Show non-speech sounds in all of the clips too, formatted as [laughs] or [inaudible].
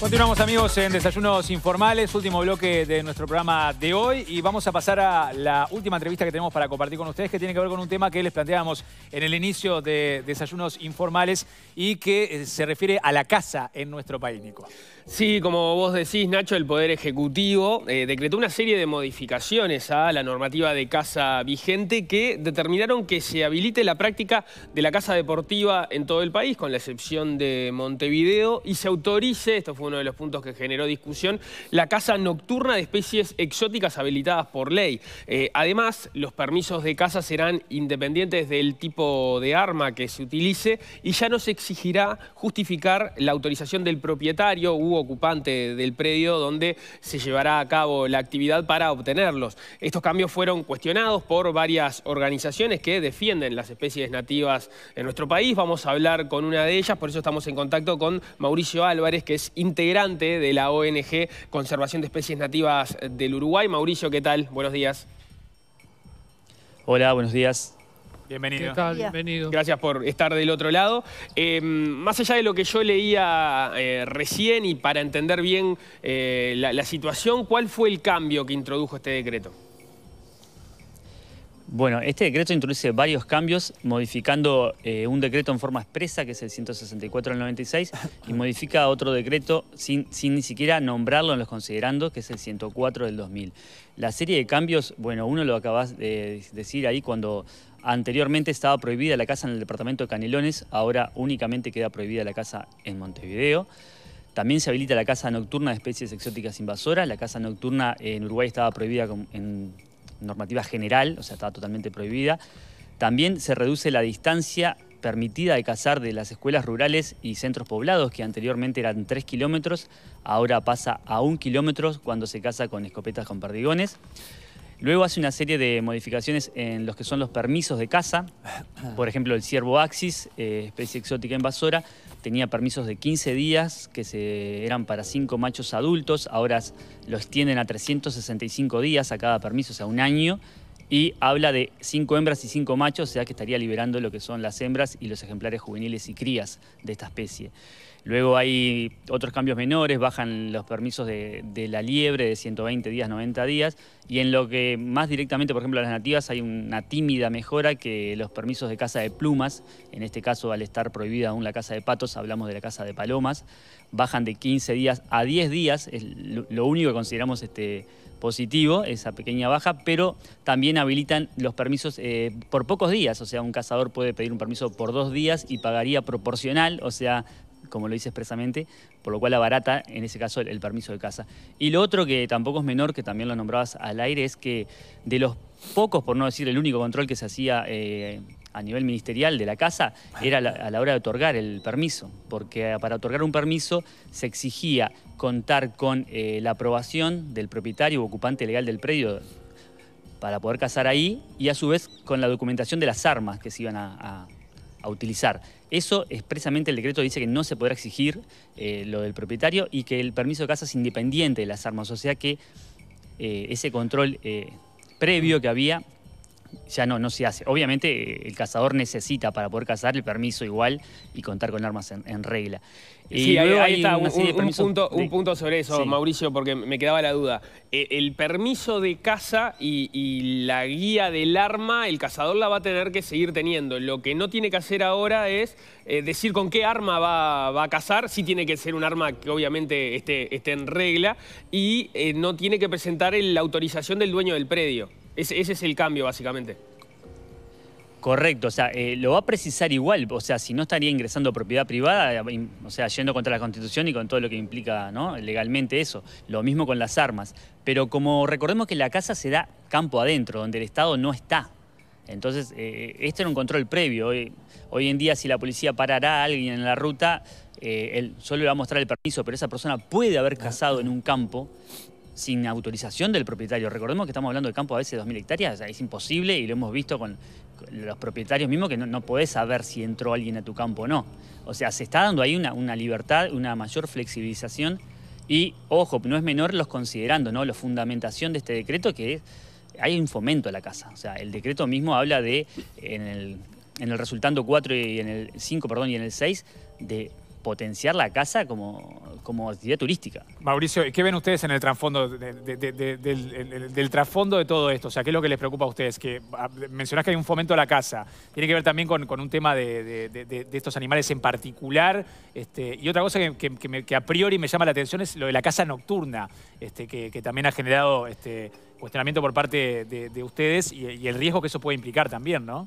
Continuamos amigos en Desayunos Informales, último bloque de nuestro programa de hoy y vamos a pasar a la última entrevista que tenemos para compartir con ustedes que tiene que ver con un tema que les planteábamos en el inicio de Desayunos Informales y que eh, se refiere a la casa en nuestro país, Nico. Sí, como vos decís, Nacho, el Poder Ejecutivo eh, decretó una serie de modificaciones a la normativa de casa vigente que determinaron que se habilite la práctica de la casa deportiva en todo el país, con la excepción de Montevideo, y se autorice, esto fue uno de los puntos que generó discusión, la casa nocturna de especies exóticas habilitadas por ley. Eh, además, los permisos de casa serán independientes del tipo de arma que se utilice y ya no se exigirá justificar la autorización del propietario u ocupante del predio donde se llevará a cabo la actividad para obtenerlos. Estos cambios fueron cuestionados por varias organizaciones que defienden las especies nativas en nuestro país. Vamos a hablar con una de ellas, por eso estamos en contacto con Mauricio Álvarez, que es integrante de la ONG Conservación de Especies Nativas del Uruguay. Mauricio, ¿qué tal? Buenos días. Hola, buenos días. Bienvenido. ¿Qué tal? Bienvenido. Gracias por estar del otro lado. Eh, más allá de lo que yo leía eh, recién y para entender bien eh, la, la situación, ¿cuál fue el cambio que introdujo este decreto? Bueno, este decreto introduce varios cambios, modificando eh, un decreto en forma expresa, que es el 164 del 96, y modifica otro decreto sin, sin ni siquiera nombrarlo en los considerandos, que es el 104 del 2000. La serie de cambios, bueno, uno lo acabas de decir ahí cuando anteriormente estaba prohibida la casa en el departamento de Canelones, ahora únicamente queda prohibida la casa en Montevideo. También se habilita la casa nocturna de especies exóticas invasoras. La casa nocturna en Uruguay estaba prohibida en normativa general, o sea, estaba totalmente prohibida. También se reduce la distancia permitida de cazar de las escuelas rurales y centros poblados, que anteriormente eran 3 kilómetros, ahora pasa a 1 kilómetro cuando se caza con escopetas con perdigones. Luego hace una serie de modificaciones en los que son los permisos de caza. Por ejemplo, el ciervo axis, eh, especie exótica invasora, tenía permisos de 15 días que eran para 5 machos adultos, ahora los extienden a 365 días a cada permiso, o sea, un año, y habla de 5 hembras y 5 machos, o sea que estaría liberando lo que son las hembras y los ejemplares juveniles y crías de esta especie. Luego hay otros cambios menores, bajan los permisos de, de, la liebre de 120 días, 90 días, y en lo que más directamente, por ejemplo, a las nativas hay una tímida mejora que los permisos de caza de plumas, en este caso al estar prohibida aún la caza de patos, hablamos de la caza de palomas, bajan de 15 días a 10 días, es lo único que consideramos este, positivo, esa pequeña baja, pero también habilitan los permisos eh, por pocos días, o sea, un cazador puede pedir un permiso por dos días y pagaría proporcional, o sea, como lo dice expresamente, por lo cual abarata en ese caso el, permiso de caza. Y lo otro que tampoco es menor, que también lo nombrabas al aire, es que de los pocos, por no decir el único control que se hacía eh, a nivel ministerial de la casa, era a la hora de otorgar el permiso, porque para otorgar un permiso se exigía contar con eh, la aprobación del propietario o ocupante legal del predio para poder cazar ahí y a su vez con la documentación de las armas que se iban a, a utilizar. Eso expresamente el decreto dice que no se podrá exigir eh, lo del propietario y que el permiso de caza es independiente de las armas, o sea que eh, ese control eh, previo que había ya no, no se hace. Obviamente el cazador necesita para poder cazar el permiso igual y contar con armas en, en regla. Sí, ahí, ahí está, un, un, punto, de... un, punto, sobre eso, sí. Mauricio, porque me quedaba la duda. El, el permiso de caza y, y, la guía del arma, el cazador la va a tener que seguir teniendo. Lo que no tiene que hacer ahora es eh, decir con qué arma va, va, a cazar. Sí tiene que ser un arma que obviamente esté, esté en regla y eh, no tiene que presentar el, la autorización del dueño del predio. Ese, ese es el cambio, básicamente. Correcto, o sea, eh, lo va a precisar igual, o sea, si no estaría ingresando propiedad privada, o sea, yendo contra la Constitución y con todo lo que implica ¿no? legalmente eso. Lo mismo con las armas. Pero como recordemos que la casa se da campo adentro, donde el Estado no está. Entonces, este era un control previo. Hoy, en día, si la policía parará a alguien en la ruta, él solo le va a mostrar el permiso, pero esa persona puede haber cazado en un campo sin autorización del propietario. Recordemos que estamos hablando de campo a veces de 2.000 hectáreas, es imposible y lo hemos visto con los propietarios mismos que no, no, podés saber si entró alguien a tu campo o no. O sea, se está dando ahí una, una libertad, una mayor flexibilización y, ojo, no es menor los considerando, ¿no? La fundamentación de este decreto que es, hay un fomento a la casa. O sea, el decreto mismo habla de, en el, en el resultando 4 y en el 5, perdón, y en el 6, de potenciar la casa como, como actividad turística. Mauricio, ¿qué ven ustedes en el trasfondo del, trasfondo de todo esto? O sea, ¿qué es lo que les preocupa a ustedes? Que ah, mencionás que hay un fomento a la casa. Tiene que ver también con, un tema de, estos animales en particular. Este, y otra cosa que, a priori me llama la atención es lo de la casa nocturna, este, que, también ha generado este, cuestionamiento por parte de, ustedes y el riesgo que eso puede implicar también, ¿no?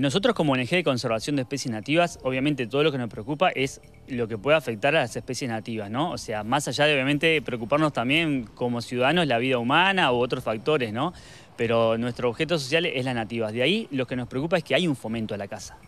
Nosotros como ONG de conservación de especies nativas, obviamente todo lo que nos preocupa es lo que puede afectar a las especies nativas, ¿no? O sea, más allá de obviamente preocuparnos también como ciudadanos la vida humana u otros factores, ¿no? Pero nuestro objeto social es las nativas. De ahí lo que nos preocupa es que hay un fomento a la caza.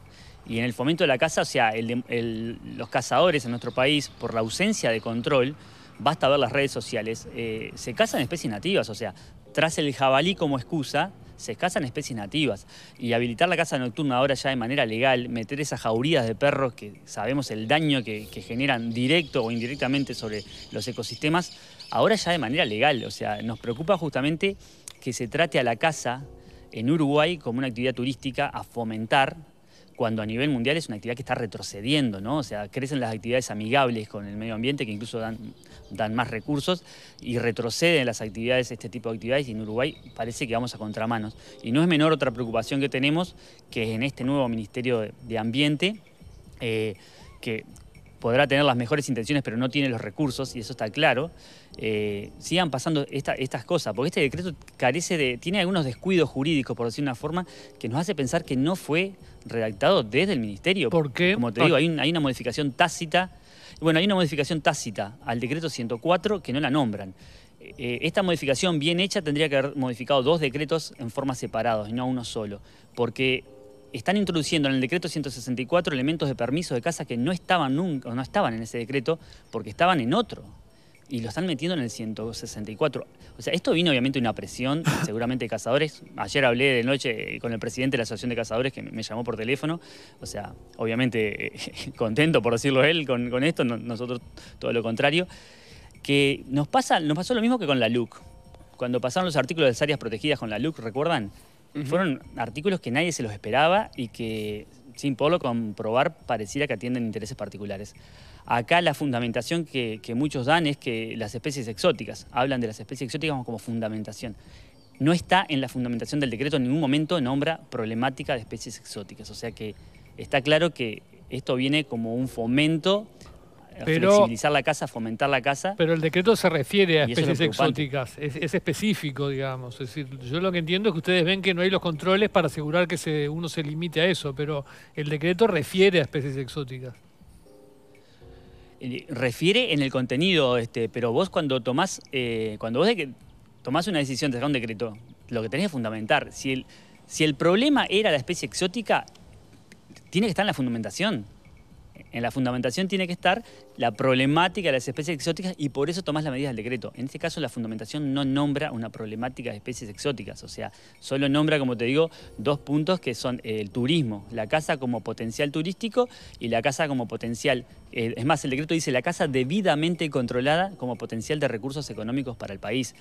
Y en el fomento de la caza, o sea, los cazadores en nuestro país, por la ausencia de control, basta ver las redes sociales, eh, se cazan especies nativas, o sea, tras el jabalí como excusa, se cazan especies nativas. Y habilitar la caza nocturna ahora ya de manera legal, meter esas jaurías de perros que sabemos el daño que, generan directo o indirectamente sobre los ecosistemas, ahora ya de manera legal. O sea, nos preocupa justamente que se trate a la caza en Uruguay como una actividad turística a fomentar cuando a nivel mundial es una actividad que está retrocediendo, ¿no? O sea, crecen las actividades amigables con el medio ambiente que incluso dan, más recursos y retroceden las actividades, este tipo de actividades y en Uruguay parece que vamos a contramanos. Y no es menor otra preocupación que tenemos, que en este nuevo Ministerio de Ambiente, eh, que podrá tener las mejores intenciones pero no tiene los recursos, y eso está claro, eh, sigan pasando estas cosas, porque este decreto carece de, tiene algunos descuidos jurídicos, por decir una forma, que nos hace pensar que no fue redactado desde el Ministerio. ¿Por qué? Como te digo, hay, una modificación tácita, bueno, hay una modificación tácita al decreto 104 que no la nombran. Eh, esta modificación bien hecha tendría que haber modificado dos decretos en forma separados y no uno solo, porque están introduciendo en el decreto 164 elementos de permiso de casa que no estaban nunca, o no estaban en ese decreto, porque estaban en otro. Y lo están metiendo en el 164. O sea, esto vino obviamente una presión, [coughs] seguramente de cazadores. Ayer hablé de noche con el presidente de la Asociación de Cazadores que me llamó por teléfono. O sea, obviamente [laughs] contento por decirlo él con, esto, nosotros todo lo contrario. Que nos, pasa, nos pasó lo mismo que con la LUC. Cuando pasaron los artículos de las áreas protegidas con la LUC, ¿recuerdan? Fueron artículos que nadie se los esperaba y que, sin poderlo comprobar, pareciera que atienden intereses particulares. Acá la fundamentación que, muchos dan es que las especies exóticas, hablan de las especies exóticas como fundamentación. No está en la fundamentación del decreto, en ningún momento nombra problemática de especies exóticas. O sea que está claro que esto viene como un fomento flexibilizar la casa, fomentar la casa. Pero el decreto se refiere a especies exóticas, es, específico, digamos. Es decir, yo lo que entiendo es que ustedes ven que no hay los controles para asegurar que se, uno se limite a eso, pero el decreto refiere a especies exóticas. Eh, refiere en el contenido, este, pero vos cuando tomás, eh, cuando vos tomás una decisión de sacar un decreto, lo que tenés que fundamentar, si el, si el problema era la especie exótica, tiene que estar en la fundamentación en la fundamentación tiene que estar la problemática de las especies exóticas y por eso tomás la medida del decreto. En este caso la fundamentación no nombra una problemática de especies exóticas, o sea, solo nombra, como te digo, dos puntos que son el turismo, la casa como potencial turístico y la casa como potencial, eh, es más, el decreto dice la casa debidamente controlada como potencial de recursos económicos para el país.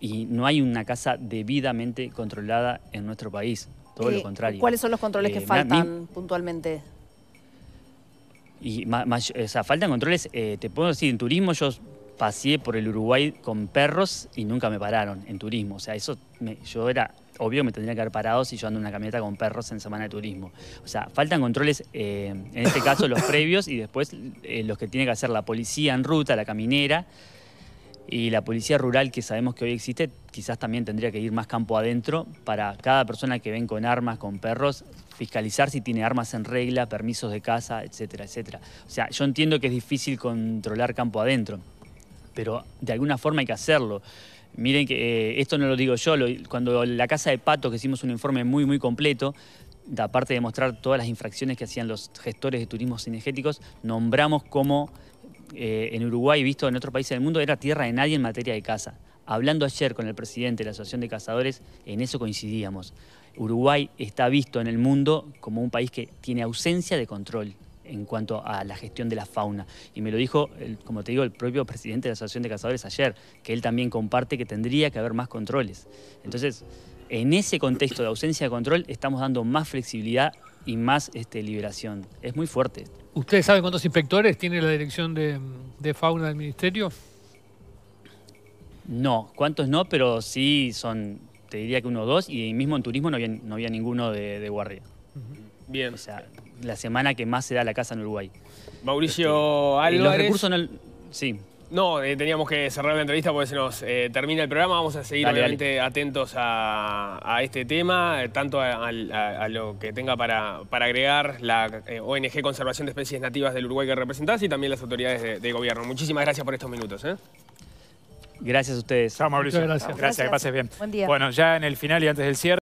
Y no hay una casa debidamente controlada en nuestro país, todo lo eh, contrario. ¿Cuáles son los controles que eh, faltan puntualmente? Y o sea, faltan controles, eh, te puedo decir, en turismo yo pasé por el Uruguay con perros y nunca me pararon en turismo. O sea, eso yo era, obvio me tendría que haber parado si yo ando en una camioneta con perros en semana de turismo. O sea, faltan controles, eh, en este caso los [laughs] previos y después eh, los que tiene que hacer la policía en ruta, la caminera. Y la policía rural que sabemos que hoy existe, quizás también tendría que ir más campo adentro para cada persona que ven con armas, con perros, fiscalizar si tiene armas en regla, permisos de caza, etcétera, etcétera. O sea, yo entiendo que es difícil controlar campo adentro, pero de alguna forma hay que hacerlo. Miren que eh, esto no lo digo yo, cuando la Casa de Pato, que hicimos un informe muy, muy completo, aparte de mostrar todas las infracciones que hacían los gestores de turismo cinegéticos, nombramos cómo eh, en Uruguay, visto en otros países del mundo, era tierra de nadie en materia de caza. Hablando ayer con el presidente de la Asociación de Cazadores, en eso coincidíamos. Uruguay está visto en el mundo como un país que tiene ausencia de control en cuanto a la gestión de la fauna. Y me lo dijo, como te digo, el propio presidente de la Asociación de Cazadores ayer, que él también comparte que tendría que haber más controles. Entonces, en ese contexto de ausencia de control, estamos dando más flexibilidad y más este, liberación. Es muy fuerte. ¿Ustedes saben cuántos inspectores tiene la dirección de, fauna del ministerio? No, cuántos no, pero sí son, te diría que uno o dos, y mismo en turismo no había, no había ninguno de, guardia. Bien. O sea, la semana que más se da la casa en Uruguay. Mauricio este, Álvarez. Los recursos no, sí. No, eh, teníamos que cerrar la entrevista porque se nos eh, termina el programa. Vamos a seguir obviamente atentos a, este tema, eh, tanto a, lo que tenga para, agregar la ONG Conservación de Especies Nativas del Uruguay que representás y también las autoridades de, gobierno. Muchísimas gracias por estos minutos. Gracias a ustedes. Chao, Mauricio. gracias. Gracias, que pases bien. Buen día. Bueno, ya en el final y antes del cierre.